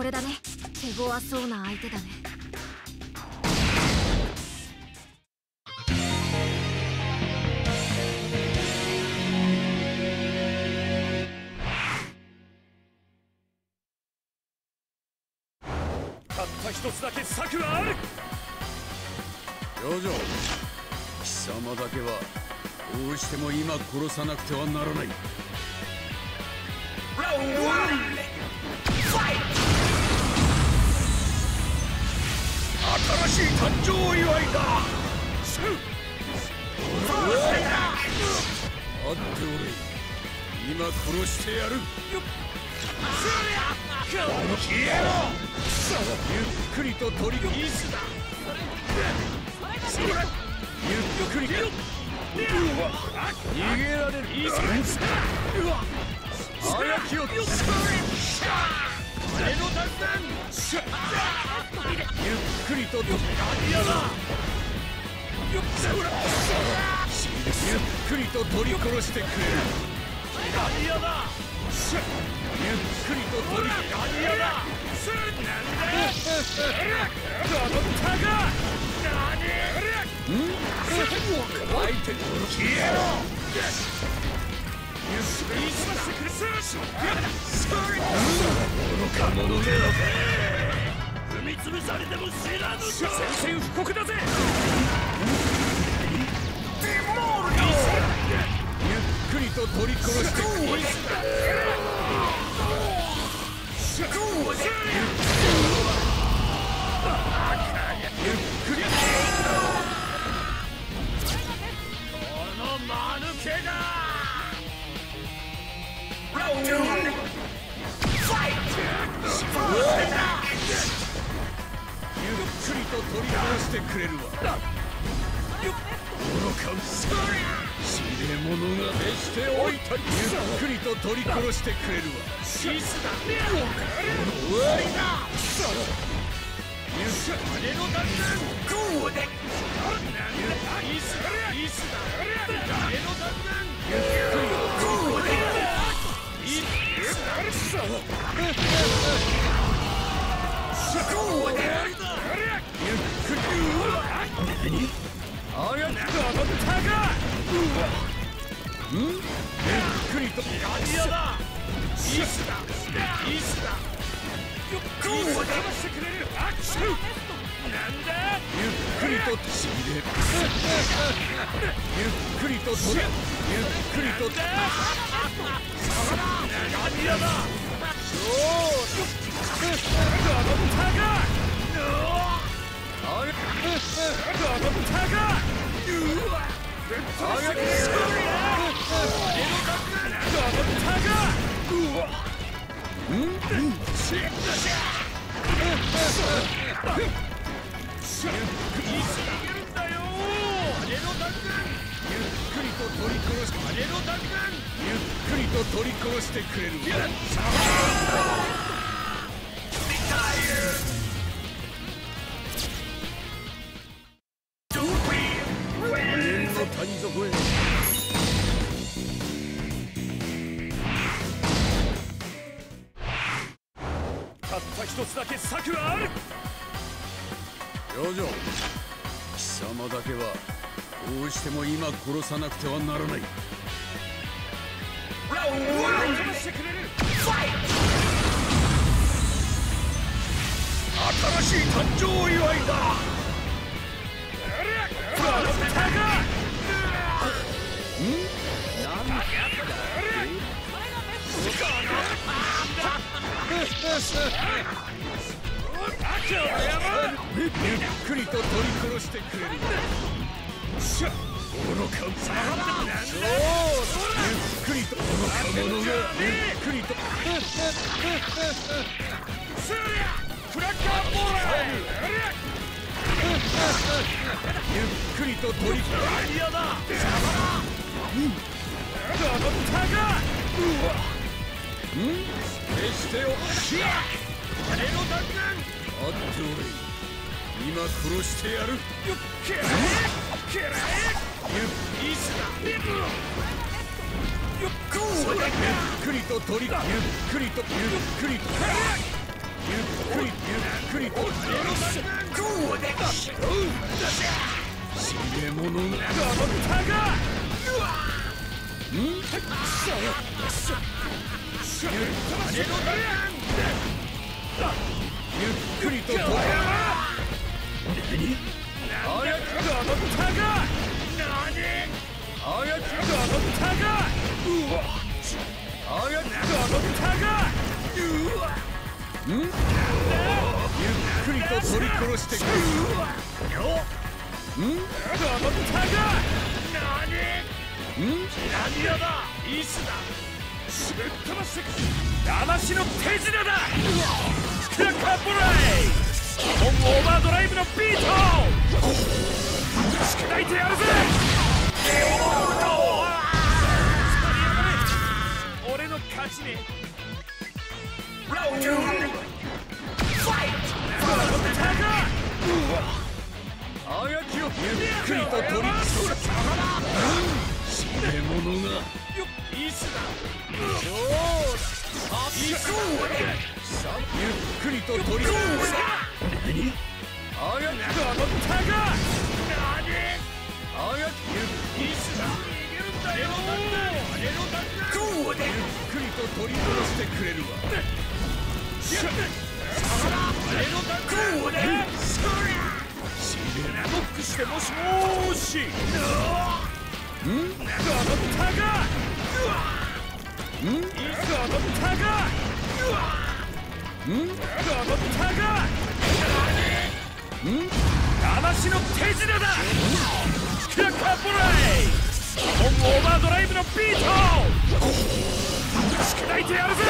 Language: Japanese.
これだね。手強そうな相手だね。たった一つだけ策はある。養女貴様だけはどうしても今殺さなくてはならない新しい誕生祝いだ。待っておれ今殺してやる消えろゆっくりと取りイスだゆっくり逃げられるイス早きを俺の弾弾ゆっくりと取り嫌だゆっくりと取り殺してくれる嫌だゆっくりと取り嫌だなんだこのタガ何相手消えろゆっくりと取り殺して殺してくれるわ愚かしれ者が熱しておいたゆっくりと取り殺してくれるわシスだ終わりだゆっ俺の弾丸ゴーでゆっくりゴーでイスだゴーでゆっゆっくりと嫌だイスだイスだゴーでして。くれるアクションなんだゆっくりとしびれるゆっくりと取れゆっくりと嫌だこのタガあれこのタガうわありゃゆっくりと取り殺しゆっくりと取り殺してくれるたった一つだけ策はある。養女貴様だけはどうしても今殺さなくてはならない。してくれる。新しい誕生祝いだ。タガゆっくりと取り殺してくれるしゃ愚か者ゆっくりと愚か者がゆっくりとクラッカーボーラーゆっくりと取り嫌だこのタガ決してよ俺の弾丸あっておれ今殺してやるゆっくりと取りゆっくりとゆっくりゆっくりゆっくりとこうんゆっくりと飛べ何やガバッタが何あやガバッタがうわあやガバッタがうわん？ゆっくりと取り殺してくるよん？ガバッタが何ん？ラニアだイスだぶっ飛ばしてく騙しの手品だ。クラッカーボライ。本オーバードライブのビート。宿題てやるぜ。レオモード俺の勝ちね。ラウンドファイト。タガあやきをゆっくりと取り戻す知れ者がイスだそうだイスさゆっくりと取り戻す何あやきが乗ったが何あやきイスだ逃げるんだよこうゆっくりと取り戻してくれるわしゃこうでそりゃシーレノックしてもしもーし。ん。ガバッタがん。イガバッタがん。ガバッタがん。騙しの手品だクラッカーボライ本オーバードライブのビート宿題てやるぜ